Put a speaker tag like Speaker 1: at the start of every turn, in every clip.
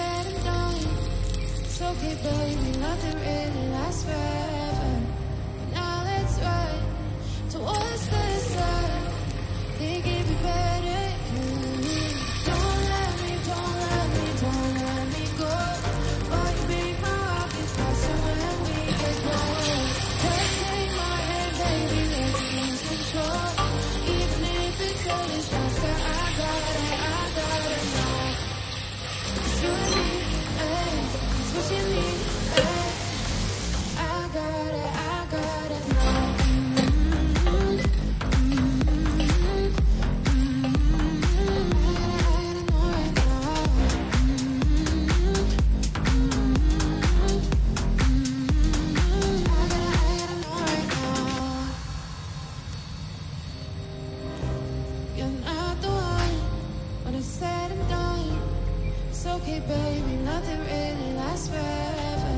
Speaker 1: said and done. It's okay, baby, nothing really lasts forever. Now let's run towards the sun. They it'd better. It's okay, baby, nothing really lasts forever.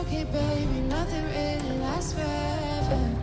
Speaker 1: okay, baby, nothing really lasts forever.